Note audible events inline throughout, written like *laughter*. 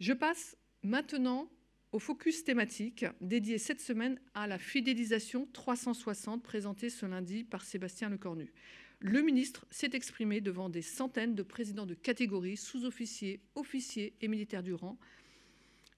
Je passe maintenant au focus thématique dédié cette semaine à la fidélisation 360 présentée ce lundi par Sébastien Lecornu. Le ministre s'est exprimé devant des centaines de présidents de catégories, sous-officiers, officiers et militaires du rang,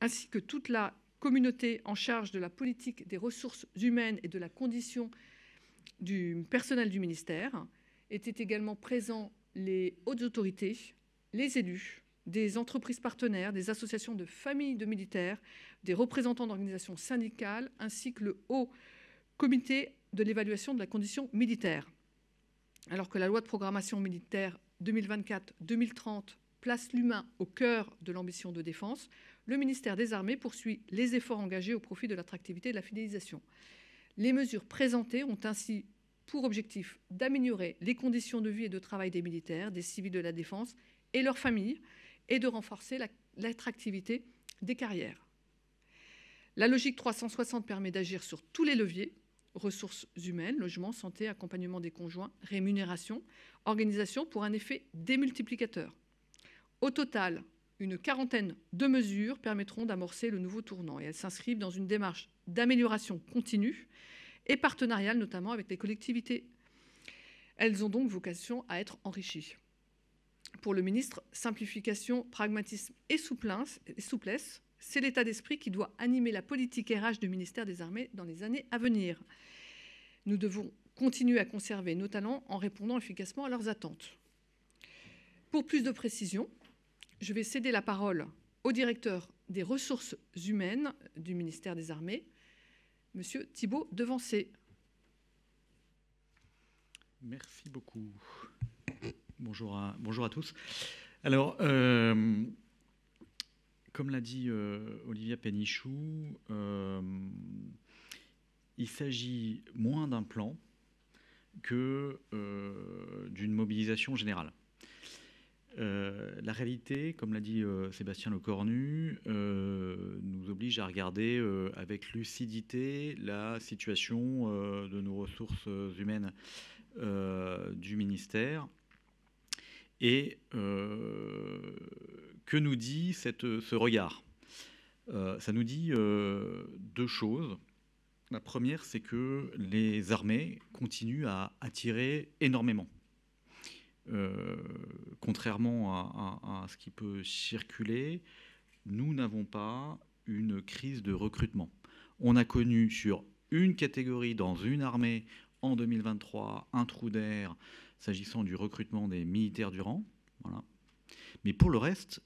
ainsi que toute la communauté en charge de la politique des ressources humaines et de la condition du personnel du ministère. Étaient également présents les hautes autorités, les élus, des entreprises partenaires, des associations de familles de militaires, des représentants d'organisations syndicales, ainsi que le haut comité de l'évaluation de la condition militaire. Alors que la loi de programmation militaire 2024-2030 place l'humain au cœur de l'ambition de défense, le ministère des Armées poursuit les efforts engagés au profit de l'attractivité et de la fidélisation. Les mesures présentées ont ainsi pour objectif d'améliorer les conditions de vie et de travail des militaires, des civils de la défense et leurs familles, et de renforcer l'attractivité des carrières. La logique 360 permet d'agir sur tous les leviers ressources humaines, logement, santé, accompagnement des conjoints, rémunération, organisation pour un effet démultiplicateur. Au total, une quarantaine de mesures permettront d'amorcer le nouveau tournant et elles s'inscrivent dans une démarche d'amélioration continue et partenariale, notamment avec les collectivités. Elles ont donc vocation à être enrichies. Pour le ministre, simplification, pragmatisme et souplesse, c'est l'état d'esprit qui doit animer la politique RH du ministère des Armées dans les années à venir. Nous devons continuer à conserver nos talents en répondant efficacement à leurs attentes. Pour plus de précision, je vais céder la parole au directeur des ressources humaines du ministère des Armées, M. Thibault Devancé. Merci beaucoup. Bonjour à, tous. Alors, euh, comme l'a dit euh, Olivia Pénichou, euh, il s'agit moins d'un plan que d'une mobilisation générale. la réalité, comme l'a dit Sébastien Lecornu, nous oblige à regarder avec lucidité la situation de nos ressources humaines du ministère et euh, que nous dit ce regard? Euh, Ça nous dit euh, deux choses. La première, c'est que les armées continuent à attirer énormément. contrairement à, ce qui peut circuler, nous n'avons pas une crise de recrutement. On a connu sur une catégorie dans une armée en 2023 un trou d'air s'agissant du recrutement des militaires du rang. Mais pour le reste,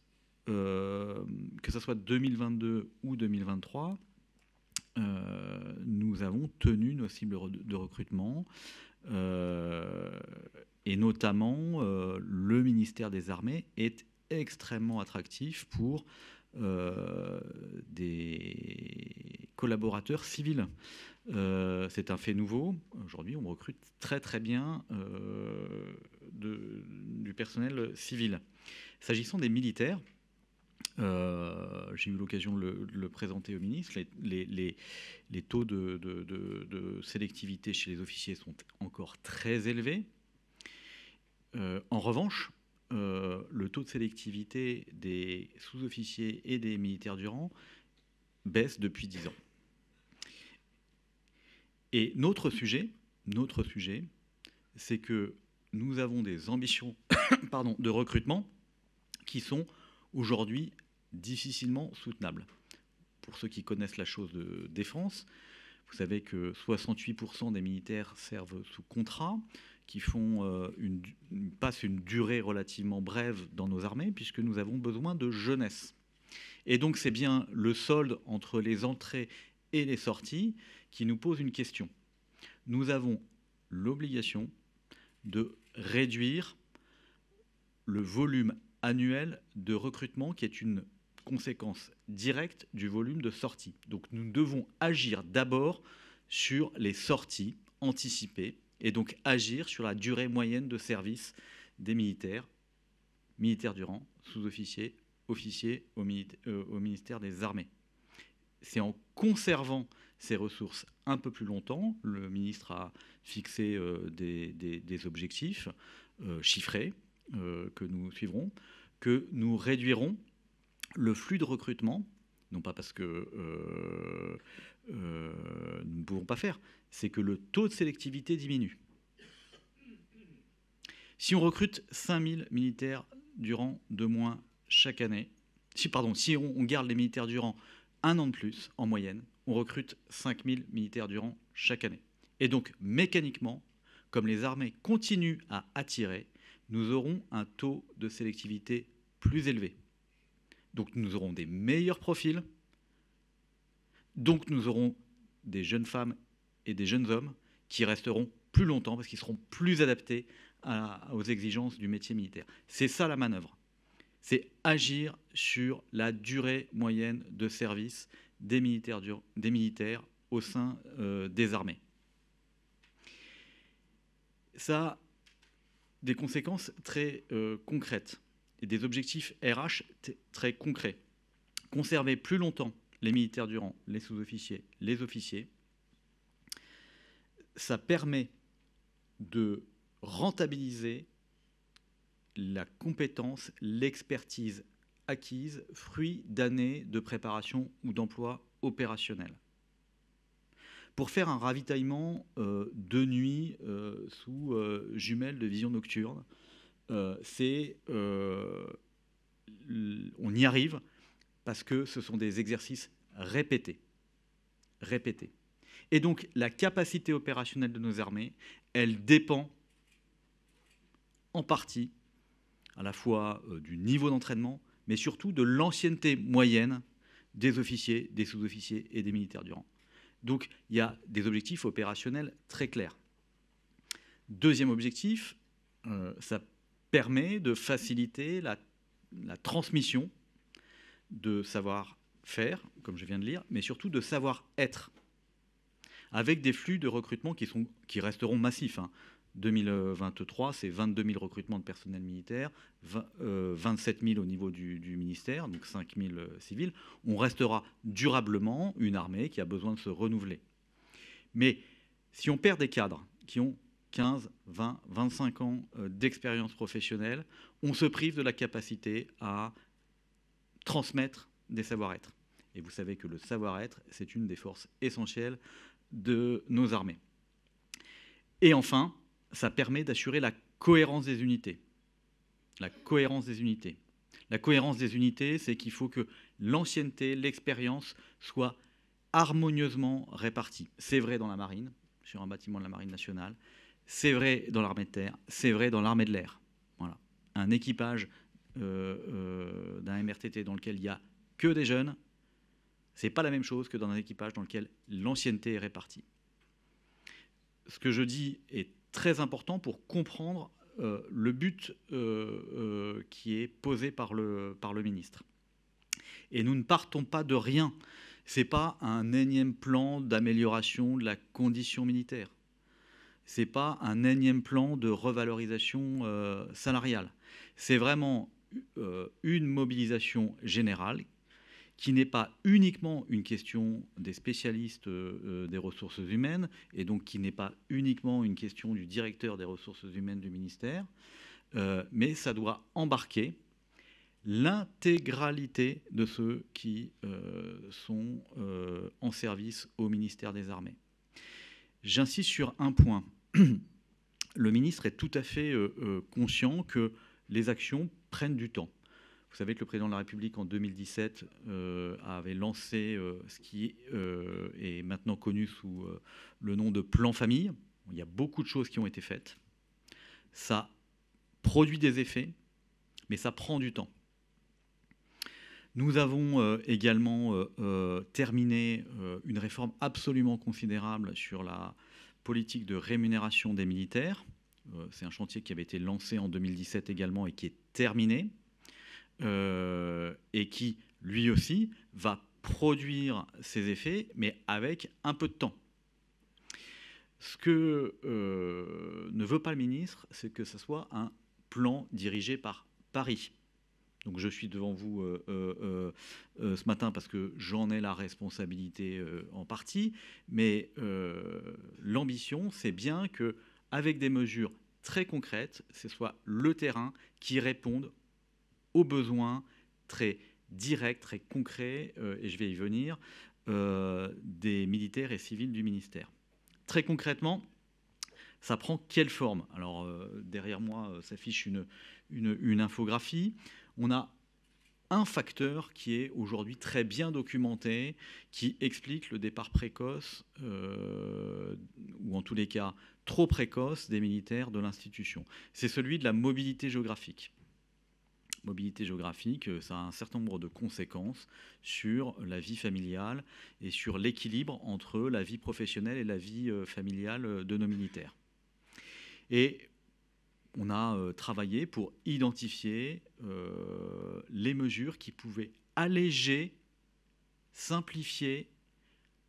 euh, que ce soit 2022 ou 2023, euh, nous avons tenu nos cibles de recrutement. Euh, et notamment, le ministère des Armées est extrêmement attractif pour des collaborateurs civils. Euh, c'est un fait nouveau. Aujourd'hui, on recrute très très bien euh, du personnel civil. S'agissant des militaires, euh, j'ai eu l'occasion de, le, présenter au ministre. Les, taux de, sélectivité chez les officiers sont encore très élevés. en revanche, le taux de sélectivité des sous-officiers et des militaires du rang baisse depuis 10 ans. Et notre sujet, notre sujet, c'est que nous avons des ambitions *coughs* pardon, de recrutement qui sont aujourd'hui difficilement soutenables. Pour ceux qui connaissent la chose de défense, vous savez que 68% des militaires servent sous contrat, qui font euh, une, passent une durée relativement brève dans nos armées, puisque nous avons besoin de jeunesse. Et donc c'est bien le solde entre les entrées et les sorties qui nous pose une question. Nous avons l'obligation de réduire le volume annuel de recrutement qui est une conséquence directe du volume de sorties. Donc nous devons agir d'abord sur les sorties anticipées et donc agir sur la durée moyenne de service des militaires, militaires du rang, sous-officiers, officiers au, euh, au ministère des Armées. C'est en conservant ces ressources un peu plus longtemps, le ministre a fixé euh, des, objectifs euh, chiffrés que nous suivrons, que nous réduirons le flux de recrutement, non pas parce que euh, nous ne pouvons pas faire, c'est que le taux de sélectivité diminue. Si on recrute 5000 militaires durant deux mois chaque année, si, pardon, si on, on garde les militaires durant un an de plus en moyenne, on recrute 5000 militaires durant chaque année. Et donc, mécaniquement, comme les armées continuent à attirer, nous aurons un taux de sélectivité plus élevé. Donc nous aurons des meilleurs profils, donc nous aurons des jeunes femmes et des jeunes hommes qui resteront plus longtemps parce qu'ils seront plus adaptés aux exigences du métier militaire. C'est ça la manœuvre. C'est agir sur la durée moyenne de service des militaires, au sein euh, des armées. Ça a des conséquences très euh, concrètes et des objectifs RH très concrets. Conserver plus longtemps les militaires du rang, les sous-officiers, les officiers, ça permet de rentabiliser la compétence, l'expertise acquise, fruit d'années de préparation ou d'emploi opérationnel. Pour faire un ravitaillement euh, de nuit euh, sous euh, jumelles de vision nocturne, euh, c'est on y arrive parce que ce sont des exercices répétés, répétés. Et donc la capacité opérationnelle de nos armées, elle dépend en partie à la fois euh, du niveau d'entraînement, mais surtout de l'ancienneté moyenne des officiers, des sous-officiers et des militaires du rang. Donc il y a des objectifs opérationnels très clairs. Deuxième objectif, euh, ça permet de faciliter la, la transmission de savoir-faire, comme je viens de lire, mais surtout de savoir-être, avec des flux de recrutement qui, sont, qui resteront massifs. hein. 2023, c'est 22 000 recrutements de personnel militaire, 20, euh, 27 000 au niveau du, du ministère, donc 5 000 euh, civils. On restera durablement une armée qui a besoin de se renouveler. Mais si on perd des cadres qui ont 15, 20, 25 ans euh, d'expérience professionnelle, on se prive de la capacité à transmettre des savoir-être. Et vous savez que le savoir-être, c'est une des forces essentielles de nos armées. Et enfin, ça permet d'assurer la cohérence des unités. La cohérence des unités. La cohérence des unités, c'est qu'il faut que l'ancienneté, l'expérience soient harmonieusement réparties. C'est vrai dans la marine, sur un bâtiment de la marine nationale, c'est vrai dans l'armée de terre, c'est vrai dans l'armée de l'air. Voilà. Un équipage euh, euh, d'un MRTT dans lequel il n'y a que des jeunes, c'est pas la même chose que dans un équipage dans lequel l'ancienneté est répartie. Ce que je dis est très important pour comprendre euh, le but qui est posé par le, par le ministre. Et nous ne partons pas de rien. Ce n'est pas un énième plan d'amélioration de la condition militaire. Ce n'est pas un énième plan de revalorisation salariale. C'est vraiment une mobilisation générale qui n'est pas uniquement une question des spécialistes euh, des ressources humaines, et donc qui n'est pas uniquement une question du directeur des ressources humaines du ministère, euh, mais ça doit embarquer l'intégralité de ceux qui euh, sont euh, en service au ministère des Armées. J'insiste sur un point. *clears throat* Le ministre est tout à fait euh, euh, conscient que les actions prennent du temps. Vous savez que le président de la République, en 2017, euh, avait lancé euh, ce qui euh, est maintenant connu sous le nom de plan famille. Il y a beaucoup de choses qui ont été faites. Ça produit des effets, mais ça prend du temps. Nous avons également terminé une réforme absolument considérable sur la politique de rémunération des militaires. Euh, C'est un chantier qui avait été lancé en 2017 également et qui est terminé euh, et qui, lui aussi, va produire ses effets, mais avec un peu de temps. Ce que euh, ne veut pas le ministre, c'est que ce soit un plan dirigé par Paris. Donc je suis devant vous ce matin parce que j'en ai la responsabilité en partie, mais l'ambition, c'est bien que avec des mesures très concrètes, ce soit le terrain qui réponde aux besoins très direct, très concret, et je vais y venir, des militaires et civils du ministère. Très concrètement, ça prend quelle forme? Alors, derrière moi s'affiche une, une, une, infographie. On a un facteur qui est aujourd'hui très bien documenté, qui explique le départ précoce, euh, ou en tous les cas trop précoce, des militaires de l'institution. C'est celui de la mobilité géographique. Mobilité géographique, euh, ça a un certain nombre de conséquences sur la vie familiale et sur l'équilibre entre la vie professionnelle et la vie euh, familiale de nos militaires. On a euh, travaillé pour identifier euh, les mesures qui pouvaient alléger, simplifier,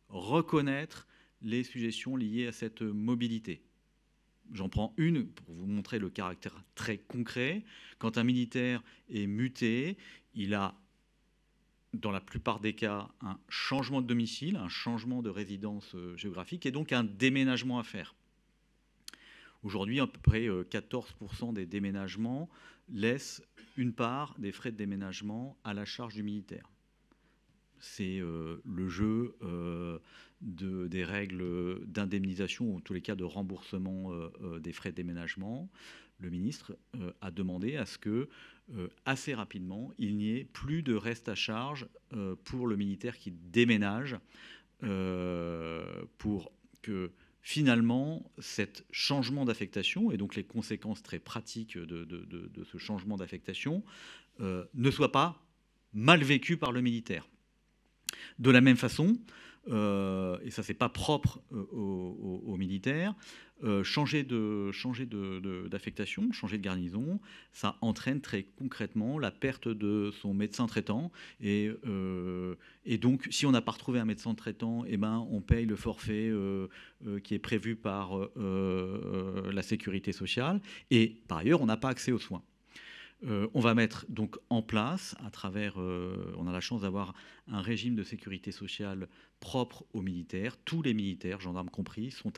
reconnaître les suggestions liées à cette mobilité. J'en prends une pour vous montrer le caractère très concret. Quand un militaire est muté, il a, dans la plupart des cas, un changement de domicile, un changement de résidence euh, géographique et donc un déménagement à faire. Aujourd'hui, à peu près 14% euh, des déménagements laissent une part des frais de déménagement à la charge du militaire. C'est euh, le jeu euh, des règles d'indemnisation, ou en tous les cas de remboursement des frais de déménagement. Le ministre a demandé à ce que, assez rapidement, il n'y ait plus de reste à charge pour le militaire qui déménage, pour que finalement, cet changement d'affectation, et donc les conséquences très pratiques de, ce changement d'affectation, euh, ne soient pas mal vécues par le militaire. De la même façon, euh, et ça c'est pas propre euh, aux, militaires, euh, changer de changer d'affectation, changer de garnison, ça entraîne très concrètement la perte de son médecin traitant. Et, donc si on n'a pas retrouvé un médecin traitant, eh ben on paye le forfait qui est prévu par la sécurité sociale. Et par ailleurs on n'a pas accès aux soins. Euh, on va mettre donc en place, à travers, euh, on a la chance d'avoir un régime de sécurité sociale propre aux militaires. Tous les militaires, gendarmes compris, sont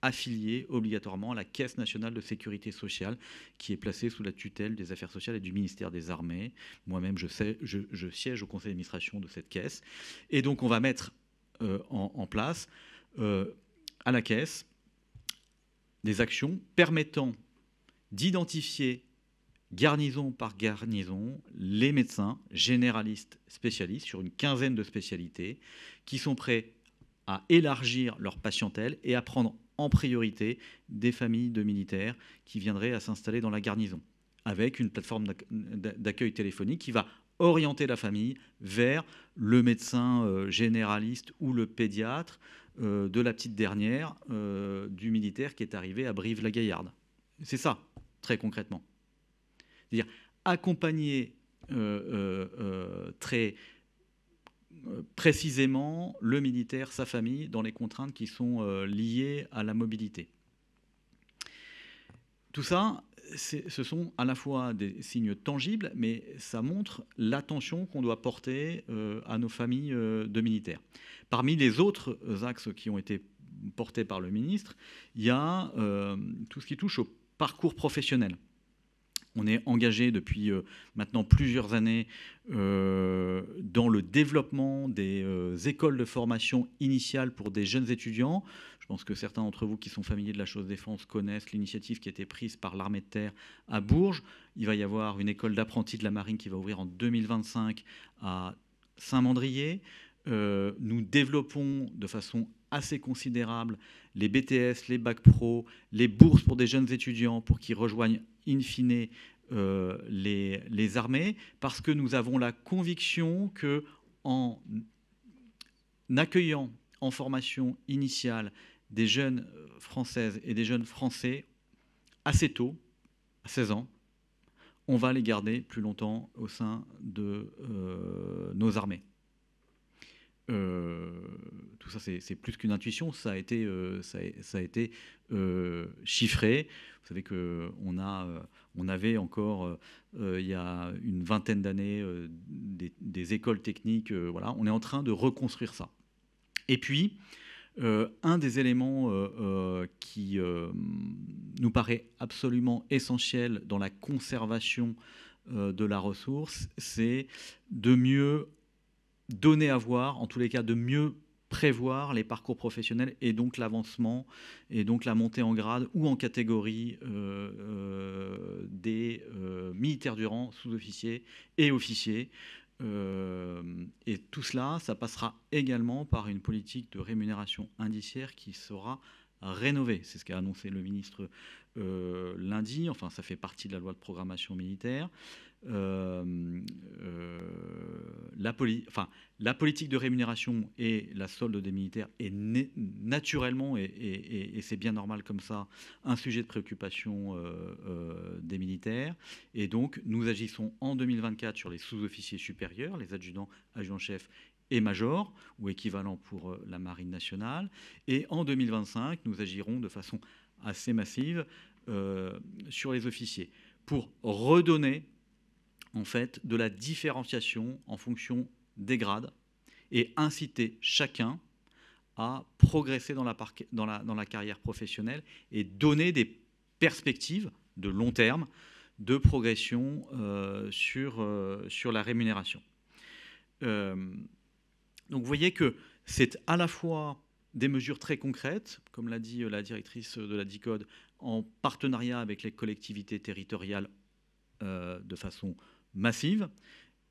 affiliés obligatoirement à la Caisse nationale de sécurité sociale, qui est placée sous la tutelle des affaires sociales et du ministère des Armées. Moi-même, je, siège au conseil d'administration de cette caisse. Et donc, on va mettre euh, en, place à la caisse des actions permettant d'identifier garnison par garnison, les médecins généralistes spécialistes sur une quinzaine de spécialités qui sont prêts à élargir leur patientèle et à prendre en priorité des familles de militaires qui viendraient à s'installer dans la garnison, avec une plateforme d'accueil téléphonique qui va orienter la famille vers le médecin euh, généraliste ou le pédiatre euh, de la petite dernière euh, du militaire qui est arrivé à Brive-la-Gaillarde. C'est ça, très concrètement. C'est-à-dire accompagner euh, euh, euh, très précisément le militaire, sa famille, dans les contraintes qui sont liées à la mobilité. Tout ça, ce sont à la fois des signes tangibles, mais ça montre l'attention qu'on doit porter à nos familles de militaires. Parmi les autres axes qui ont été portés par le ministre, il y a tout ce qui touche au parcours professionnel. On est engagé depuis euh, maintenant plusieurs années euh, dans le développement des euh, écoles de formation initiale pour des jeunes étudiants. Je pense que certains d'entre vous qui sont familiers de la chose défense connaissent l'initiative qui a été prise par l'armée de terre à Bourges. Il va y avoir une école d'apprentis de la marine qui va ouvrir en 2025 à Saint-Mandrier. nous développons de façon assez considérable les BTS, les bacs pro, les bourses pour des jeunes étudiants pour qu'ils rejoignent in fine euh, les, armées, parce que nous avons la conviction que en accueillant en formation initiale des jeunes françaises et des jeunes français assez tôt, à 16 ans, on va les garder plus longtemps au sein de euh, nos armées. Euh, tout ça, c'est plus qu'une intuition, ça a été, euh, ça a, été euh, chiffré. Vous savez qu'on a, on avait encore, il y a une vingtaine d'années, des, écoles techniques. voilà, on est en train de reconstruire ça. Et puis, un des éléments qui nous paraît absolument essentiel dans la conservation de la ressource, c'est de mieux donner à voir, en tous les cas de mieux prévoir les parcours professionnels et donc l'avancement et donc la montée en grade ou en catégorie euh, euh, des euh, militaires du rang, sous-officiers et officiers. et tout cela, ça passera également par une politique de rémunération indiciaire qui sera rénovée. C'est ce qu'a annoncé le ministre lundi. Enfin, ça fait partie de la loi de programmation militaire. Euh, euh, la, politique de rémunération et la solde des militaires est naturellement, et, c'est bien normal comme ça, un sujet de préoccupation euh, des militaires. Et donc, nous agissons en 2024 sur les sous-officiers supérieurs, les adjudants, adjudants-chefs et majors, ou équivalents pour la Marine nationale. Et en 2025, nous agirons de façon assez massive sur les officiers pour redonner en fait de la différenciation en fonction des grades et inciter chacun à progresser dans la, carrière professionnelle et donner des perspectives de long terme de progression euh, sur, euh, sur la rémunération. Euh, donc vous voyez que c'est à la fois des mesures très concrètes, comme l'a dit la directrice de la DICODE, en partenariat avec les collectivités territoriales de façon massive,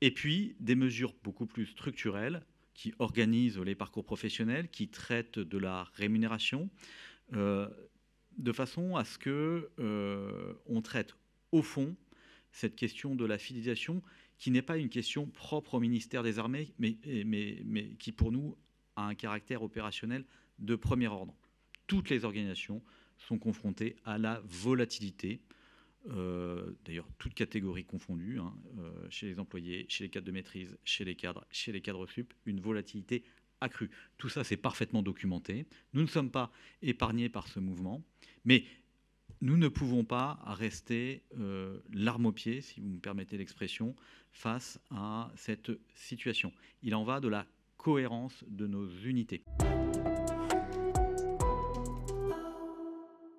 et puis des mesures beaucoup plus structurelles qui organisent les parcours professionnels, qui traitent de la rémunération, euh, de façon à ce que euh, on traite au fond cette question de la fidélisation, qui n'est pas une question propre au ministère des Armées, mais, mais, mais qui pour nous a un caractère opérationnel de premier ordre. Toutes les organisations sont confrontées à la volatilité euh, d'ailleurs toutes catégories confondues, hein, euh, chez les employés, chez les cadres de maîtrise, chez les cadres, chez les cadres sup, une volatilité accrue. Tout ça, c'est parfaitement documenté. Nous ne sommes pas épargnés par ce mouvement, mais nous ne pouvons pas rester euh, l'arme au pied, si vous me permettez l'expression, face à cette situation. Il en va de la cohérence de nos unités.